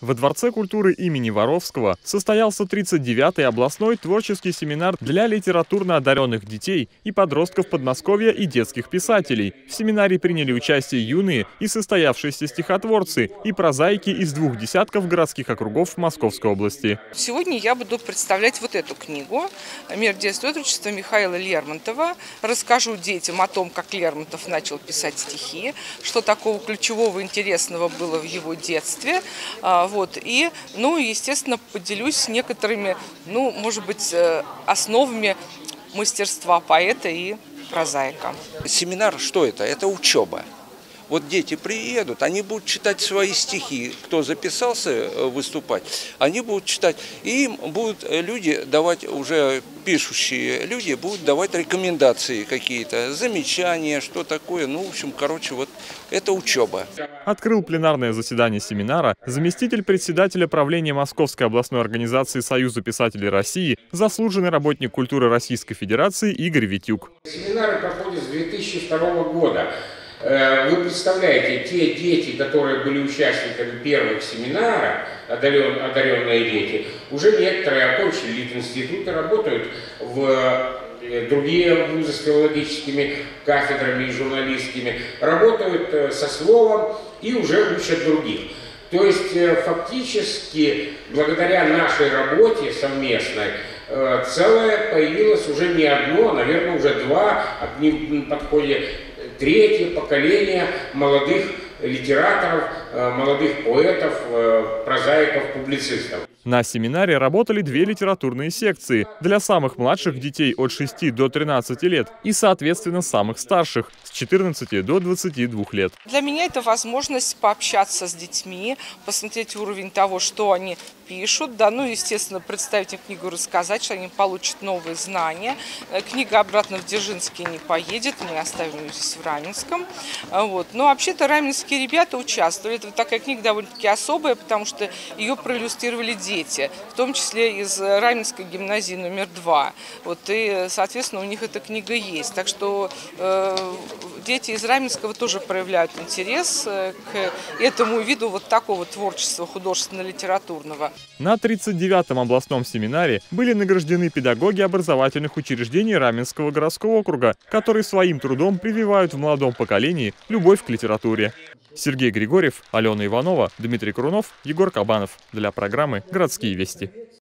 Во Дворце культуры имени Воровского состоялся 39-й областной творческий семинар для литературно одаренных детей и подростков Подмосковья и детских писателей. В семинаре приняли участие юные и состоявшиеся стихотворцы и прозаики из двух десятков городских округов Московской области. Сегодня я буду представлять вот эту книгу «Мир детства и отрочества» Михаила Лермонтова. Расскажу детям о том, как Лермонтов начал писать стихи, что такого ключевого интересного было в его детстве – вот. И, ну, естественно, поделюсь некоторыми, ну, может быть, э, основами мастерства поэта и прозаика. Семинар что это? Это учеба. Вот дети приедут, они будут читать свои стихи, кто записался э, выступать, они будут читать. И им будут э, люди давать, уже пишущие люди, будут давать рекомендации какие-то, замечания, что такое. Ну, в общем, короче, вот это учеба. Открыл пленарное заседание семинара заместитель председателя правления Московской областной организации Союза писателей России, заслуженный работник культуры Российской Федерации Игорь Витюк. Семинары проходят с 2002 года. Э, вы представляете, те дети, которые были участниками первых семинаров, одаренные дети, уже некоторые окончили институты, работают в э, другие вузы с филологическими кафедрами и журналистскими, работают э, со словом и уже учат других. То есть фактически благодаря нашей работе совместной целое появилось уже не одно, а, наверное, уже два, одним подходе третье поколение молодых литераторов, э, молодых поэтов, э, прозаиков, публицистов. На семинаре работали две литературные секции для самых младших детей от 6 до 13 лет и, соответственно, самых старших с 14 до 22 лет. Для меня это возможность пообщаться с детьми, посмотреть уровень того, что они пишут, да, ну, естественно, представить им книгу, рассказать, что они получат новые знания. Э, книга обратно в Дзержинске не поедет, мы оставим ее здесь в Раменском. Вот. Но вообще-то раменские ребята участвовали. Это такая книга довольно-таки особая, потому что ее проиллюстрировали дети, в том числе из Раменской гимназии номер два. Вот, и, соответственно, у них эта книга есть. Так что э, дети из Раменского тоже проявляют интерес э, к этому виду вот такого творчества художественно-литературного. На 39-м областном семинаре были награждены педагоги образовательных учреждений Раменского городского округа, которые своим трудом прививают в молодом поколении любовь к литературе. Сергей Григорьев, Алена Иванова, Дмитрий Крунов, Егор Кабанов. Для программы «Городские вести».